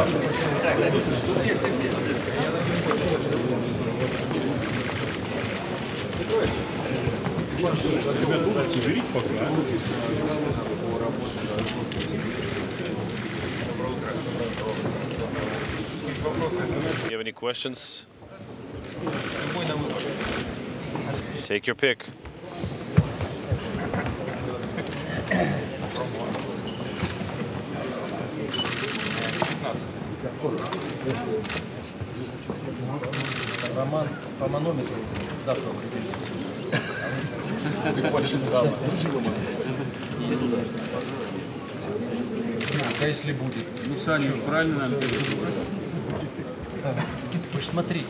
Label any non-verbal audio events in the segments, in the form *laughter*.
You have any questions? Take your pick. Роман по манометру завтра. А если будет? Ну, Саня, правильно нам Вы ж смотрите.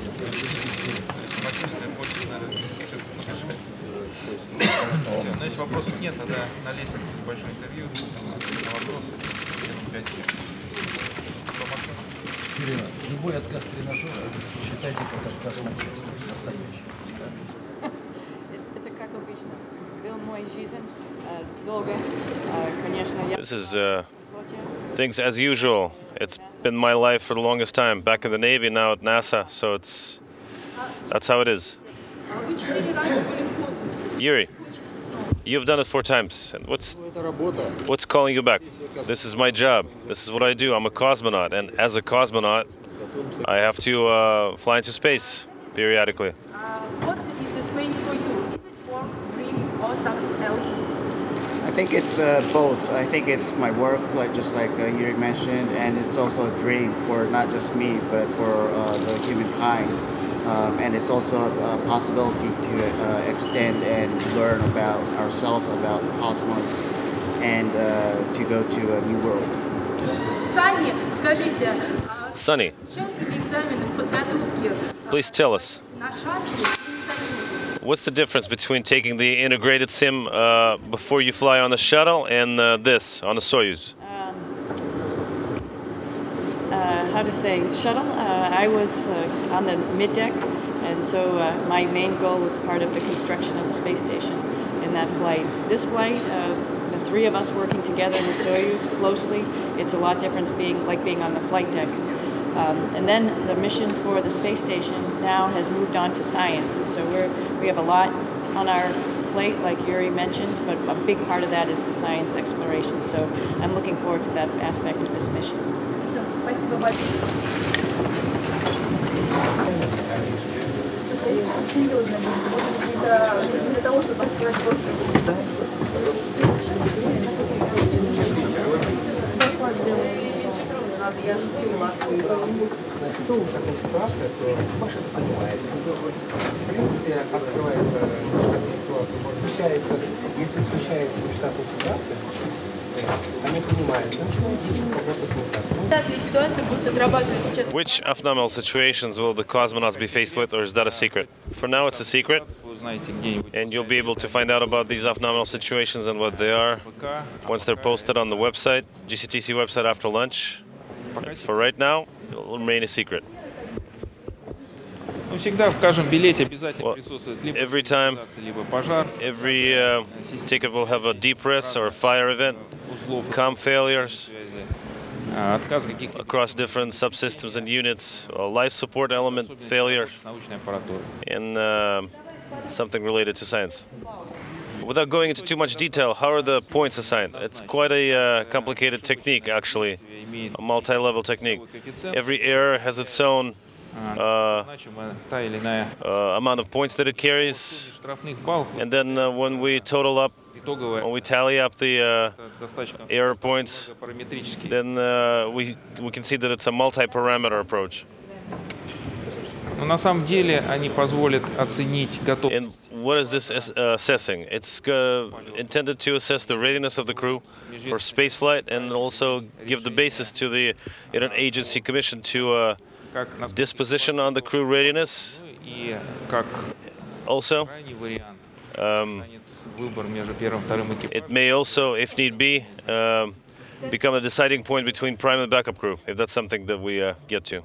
Но если вопросов нет, тогда на лестнице небольшое интервью, на вопросы, минут пять. По Максиму. Ирина, *laughs* любой отказ тренажера считайте как отказ мужчины. Настоящий. Это как обычно. Был мой жизнь э, долго. Э, Конечно, я This is uh, флоте. things as usual. It's been my life for the longest time. Back in the Navy, now at NASA. So it's that's how it is. Вы четыре раза были в космосе. Yuri, You've done it four times. And what's what's calling you back? This is my job. This is what I do. I'm a cosmonaut, and as a cosmonaut, I have to uh, fly into space periodically. Uh, what is the space for you? Is it work, dream, or something else? I think it's uh, both. I think it's my work, like just like uh, Yuri mentioned, and it's also a dream for not just me, but for uh, the humankind um, and it's also a, possibility to uh, extend and learn about ourselves, about the cosmos, and uh, to go to a new world. Suni, Suni, please tell us. What's the difference between taking the integrated sim uh, before you fly on the shuttle and uh, this on the Soyuz? Um, how to say shuttle. Uh, I was uh, on the mid deck, and so uh, my main goal was part of the construction of the space station in that flight. This flight, the three of us working together in the Soyuz closely, it's a lot different being like being on the flight deck. Um, and then the mission for the space station now has moved on to science, and so we're we have a lot on our plate, like Yuri mentioned, but a big part of that is the science exploration. So I'm looking forward to that aspect of this mission. Спасибо большое. Серьезно, не для того, чтобы открывать я жду не могу. Кто в такой ситуации, то Паша понимает. В принципе, открывает э, такую ситуацию, если случается нештатная ситуация, Which abnormal situations will the cosmonauts be faced with, or is that a secret? For now, it's a secret, and you'll be able to find out about these abnormal situations and what they are once they're posted on the website, GCTC website after lunch. And for right now, it'll remain a secret. Every time, every uh, ticket will have a depress or fire event, com failures, across different subsystems and units, life support element failure, and uh, something related to science. Without going into too much detail, how are the points assigned? It's quite a uh, complicated technique, actually, a multi-level technique. Every error has its own uh, uh, amount of points that it carries. And then uh, when we total up, when we tally up the uh, error points, then uh, we, we can see that it's a multi-parameter approach. And what is this uh, assessing? It's intended to assess the readiness of the crew for spaceflight and also give the basis to the agency commission to disposition on the crew readiness also. Um, it may also, if need be, um, become a deciding point between prime and backup crew, if that's something that we uh, get to.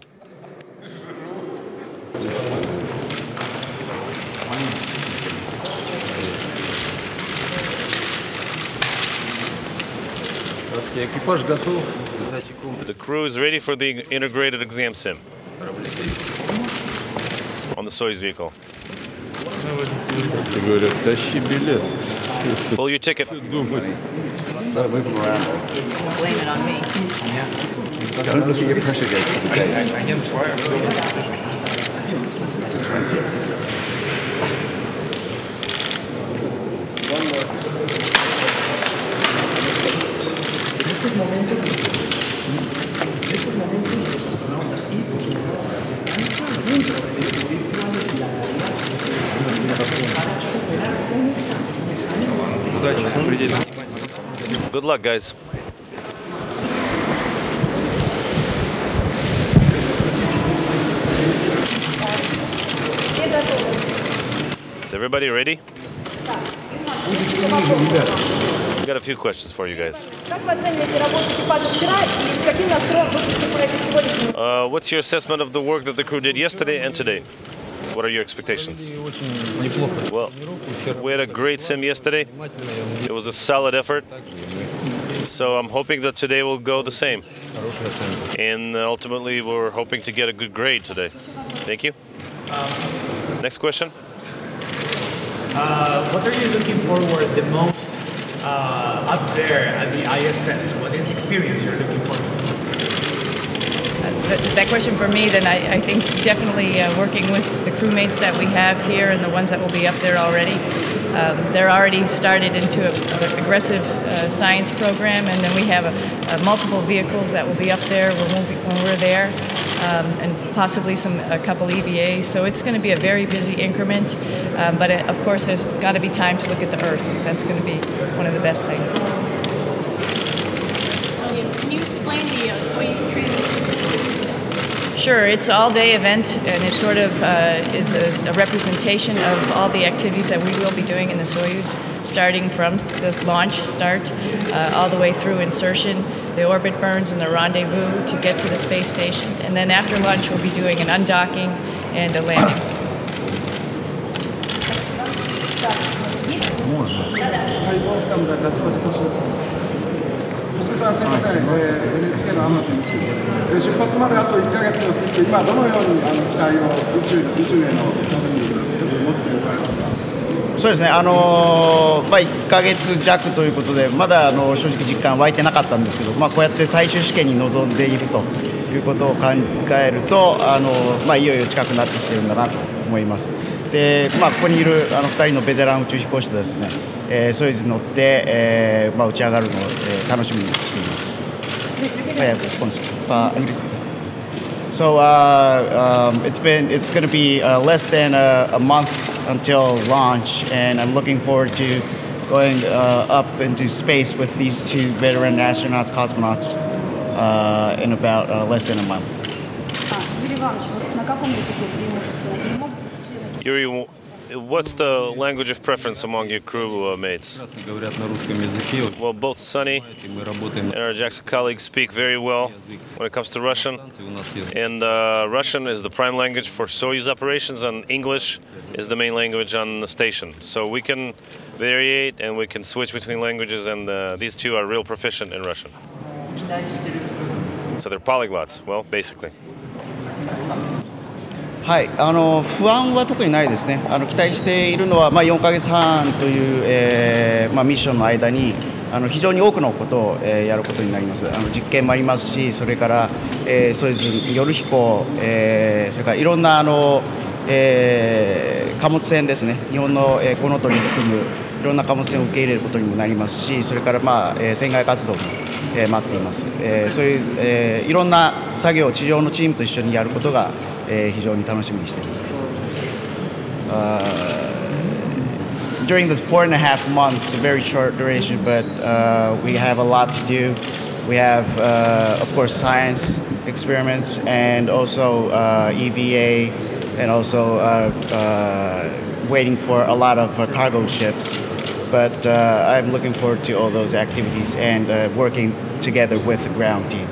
The crew is ready for the integrated exam sim. on the Soyuz vehicle. Говорят, тащи билет. Pull your ticket. Думать. Blame it on me. Don't look at your pressure gauge. Агент Флайер. Удачи, предельно. Good luck, guys. Is everybody ready? We got a few questions for you guys. Uh, what's your assessment of the work that the crew did yesterday and today? What are your expectations? Well, we had a great sim yesterday. It was a solid effort. So I'm hoping that today will go the same. And uh, ultimately, we're hoping to get a good grade today. Thank you. Next question. Uh, what are you looking forward the most uh, up there at the ISS? What is the experience you're looking for? That, question for me, then I, I think definitely uh, working with crewmates that we have here and the ones that will be up there already. Um, they're already started into an aggressive uh, science program, and then we have a, a multiple vehicles that will be up there when, we'll be, when we're there, um, and possibly some a couple EVAs. So it's going to be a very busy increment, um, but it, of course there's got to be time to look at the Earth because that's going to be one of the best things. Williams, can you explain the uh, Soyuz transition? Sure, it's all day event and it sort of uh, is a, a representation of all the activities that we will be doing in the Soyuz, starting from the launch start uh, all the way through insertion, the orbit burns, and the rendezvous to get to the space station. And then after lunch, we'll be doing an undocking and a landing. 星さん、すみません、えー NHK の天野です、えー出発まであと1ヶ月を切って、今、どのようにあの期待を宇宙宇宙へのために持っておられますか。そうですね、あのーまあ、1ヶ月弱ということで、まだあの正直実感湧いてなかったんですけど、まあ、こうやって最終試験に臨んでいるということを考えると、あのまあ、いよいよ近くなってきてるんだなと思います。でまあ、ここにいるあの2人のベテラン宇宙飛行士とですね、えー、ソユーズに乗って、えーまあ、打ち上がるのを、えー楽しみにしています。はい、ポンスあイギリス So uh, um, it's been it's going to be uh, less than a, a month until launch, and I'm looking forward to going uh, up into space with these two veteran astronauts, cosmonauts, uh, in about uh, less than a month. Юрий What's the language of preference among your crew uh, mates? Well, both Suni and our JAXA colleagues speak very well when it comes to Russian. And uh, Russian is the prime language for Soyuz operations, and English is the main language on the station. So we can variate and we can switch between languages, and uh, these two are real proficient in Russian. So they're polyglots, well, basically. はい、あの不安は特にないですね。あの期待しているのは、まあ、4ヶ月半という、えーまあ、ミッションの間にあの非常に多くのことを、えーやることになります。あの実験もありますし、それから、えー、ソユーズによる飛行、えーそれからいろんなあの、えー貨物船ですね、日本の、えー、コウノトリを含むいろんな貨物船を受け入れることにもなりますし、それから、まあえー船外活動も、えー待っています、えーそういう、えーいろんな作業を地上のチームと一緒にやることが、えー非常に楽しみにしています。Uh, during the four and a half months, a very short duration, but uh, we have a lot to do. We have, uh, of course, science experiments and also uh, EVA, and also uh, uh, waiting for a lot of uh, cargo ships. But uh, I'm looking forward to all those activities and uh, working together with the ground team.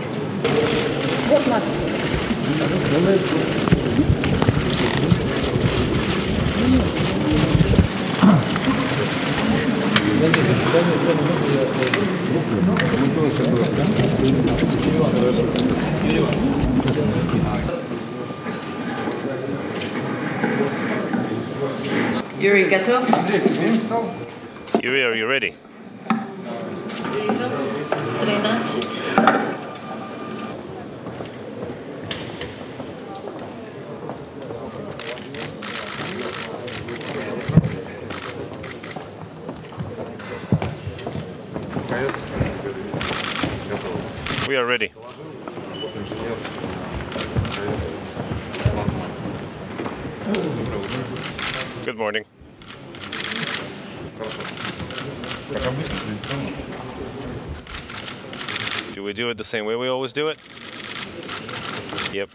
Yuri, get up. Yuri, are you ready? 13. We are ready. Good morning. Do we do it the same way we always do it? Yep.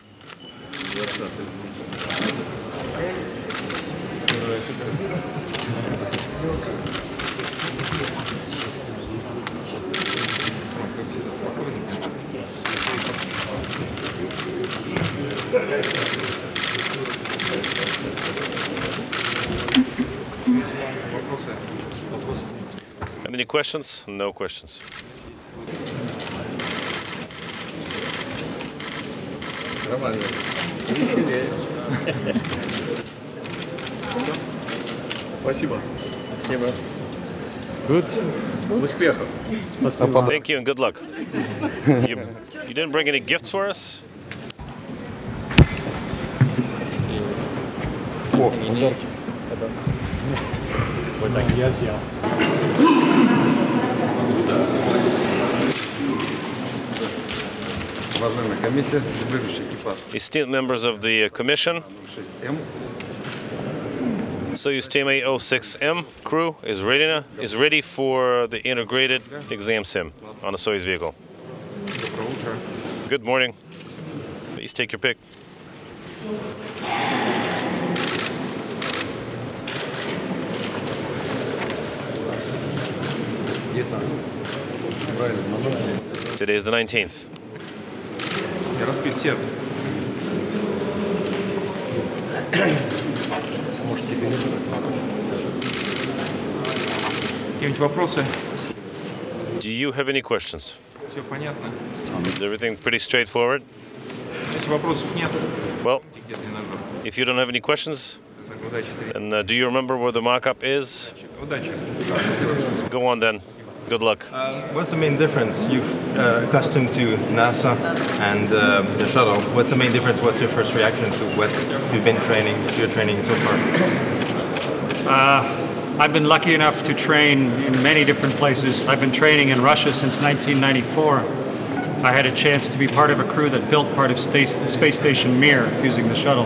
Any questions? No questions. Нормально. Спасибо. Спасибо. Good. Успехов. Thank you and good luck. you, you didn't bring any gifts for us? О, подарки. Я взял. Уважаемая комиссия, следующий экипаж Esteemed members of the uh, commission, 6М. Soyuz Team 06M crew is ready, na- is ready for the integrated exam sim on the Soyuz vehicle. Доброе утро. Good morning. Please take your pick. Today is the 19th. Do you have any questions? Is everything pretty straightforward? Well, if you don't have any questions, and uh, do you remember where the mock-up is? Go on then. Good luck. Uh, what's the main difference? You've uh, accustomed to NASA and uh, the shuttle. What's the main difference? What's your first reaction to what you've been training, your training so far? Uh, I've been lucky enough to train in many different places. I've been training in Russia since 1994. I had a chance to be part of a crew that built part of space, the space station Mir using the shuttle.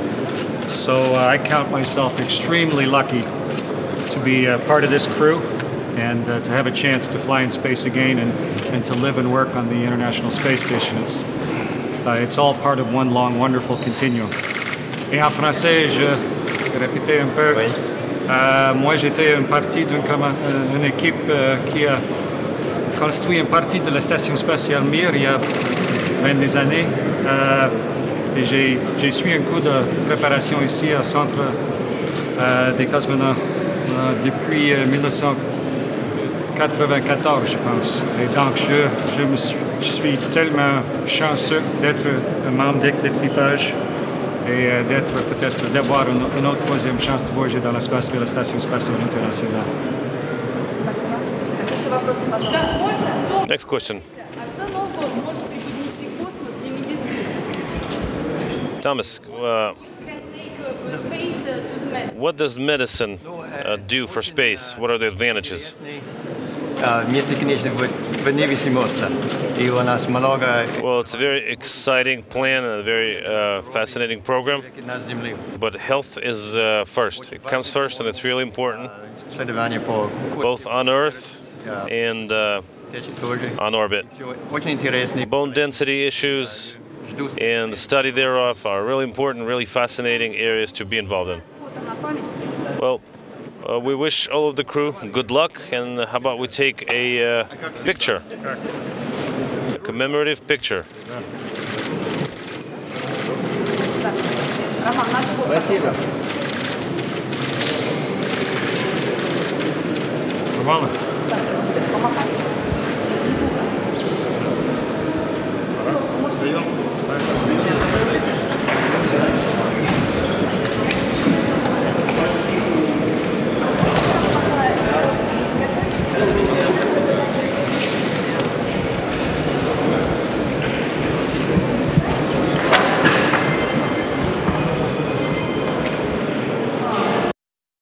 So uh, I count myself extremely lucky to be uh, part of this crew and uh, to have a chance to fly in space again and, and to live and work on the International Space Station. It's, uh, it's all part of one long, wonderful continuum. Et en français, je répétais un peu. Oui. Euh, moi, j'étais une partie d'une euh, une équipe euh, qui a construit une partie de la station spatiale Mir il y a 20 des années. Euh, et j'ai, j'ai suivi un cours de préparation ici au Centre euh, des cosmonautes depuis 1900. 94, je pense. Et donc, je, je me suis, je suis tellement chanceux d'être un membre d'équipage et euh, d'être peut-être d'avoir une, une, autre troisième chance de voyager dans l'espace de la Station spatiale internationale. Next question. Thomas, uh, what does medicine uh, do for space? What are the advantages? А, Место, конечно, в, в независимости. И у нас много Well, it's a very exciting plan and a very uh, fascinating program. над Землей. But health is uh, first. It comes first, and it's really important, Исследования по both on Earth and uh, тоже. on orbit. Всё очень интересно. Bone density issues and the study thereof are really important, really fascinating areas to be involved in. фото на память? Well, uh, we wish all of the crew good luck, and how about we take a uh, picture, a commemorative picture. Роман, наш фото. Спасибо. Романа,